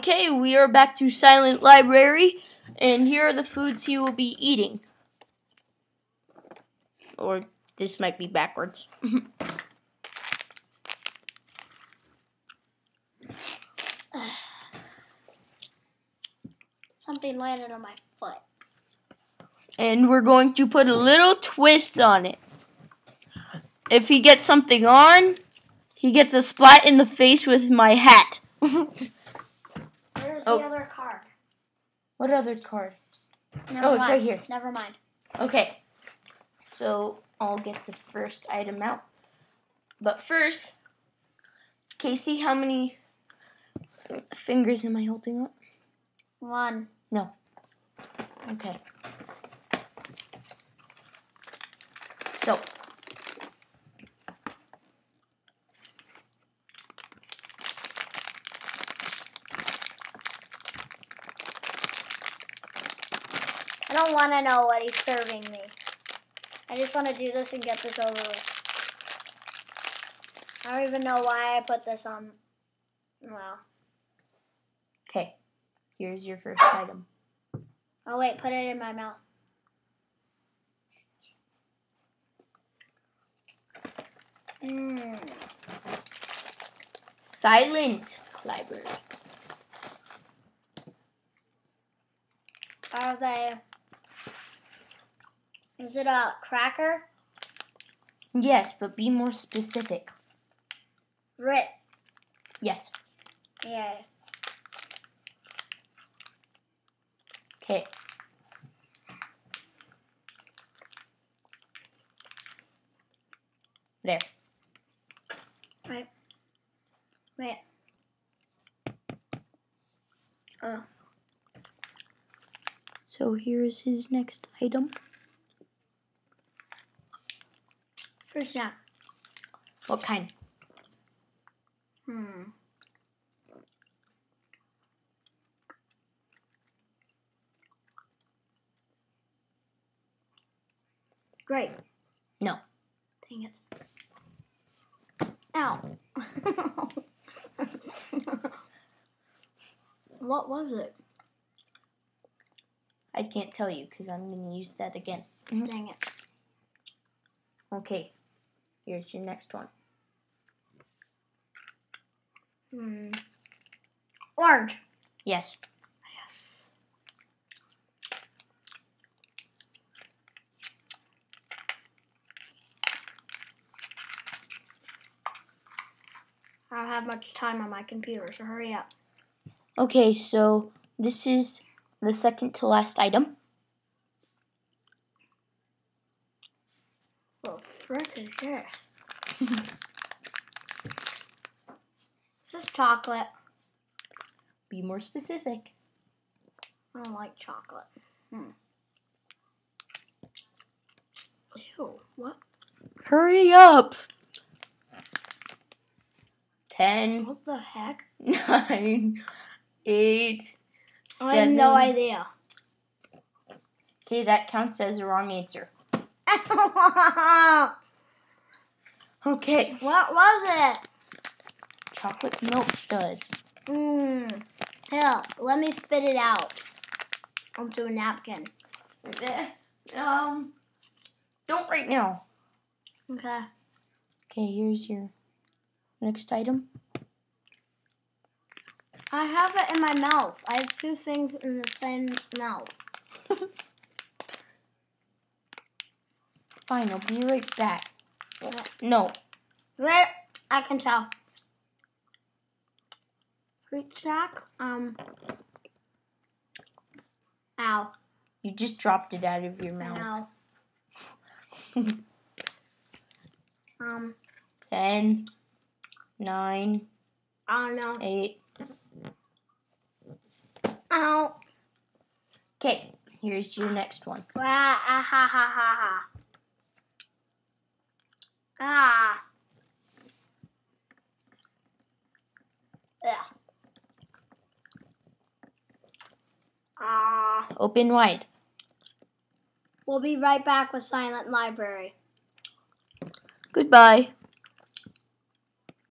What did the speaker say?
Okay, we are back to Silent Library, and here are the foods he will be eating. Or this might be backwards. Something landed on my foot. and we're going to put a little twist on it. If he gets something on, he gets a splat in the face with my hat. Where's Oh. the other card? what other card? Never Oh, it's right here. Never mind. Okay, so I'll get the first item out. But first, Casey, how many fingers am I holding up? One. No. Okay. So. Don't want to know what he's serving me. I just want to do this and get this over with. I don't even know why I put this on. Well. Okay. Here's your first item. Oh, wait. Put it in my mouth. Mmm. Silent library. Are they. Is it a cracker? Yes, but be more specific. Rit. Yes. Yeah. Okay. There. Right. Right. Oh. So here's his next item. Shot. What kind? Hmm. Great. No. Dang it. Ow. what was it? I can't tell you because I'm going to use that again. Dang it. Okay. Here's your next one. Hmm. Orange. Yes. I don't have much time on my computer, so hurry up. Okay, so this is the second to last item. What frick is this? this is chocolate. Be more specific. I don't like chocolate. Hmm. Ew, what? Hurry up! Ten, What the heck? nine, eight, I have no idea. Okay, that counts as a wrong answer. what was it? chocolate milk stud. Mmm. Here, let me spit it out onto a napkin. Um, don't right now. Okay. Okay, here's your next item. I have it in my mouth. I have two things in the same mouth. Fine, I'll be right back. No, Wait, I can tell. Fruit snack? Um. Ow. you just dropped it out of your mouth. Ow. Um. Ten, nine, I don't know. eight. Ow. Okay, here's your next one. Ah, ha, ha, ha, ha. Ah. Yeah. Ah. Open wide. We'll be right back with Silent Library. Goodbye.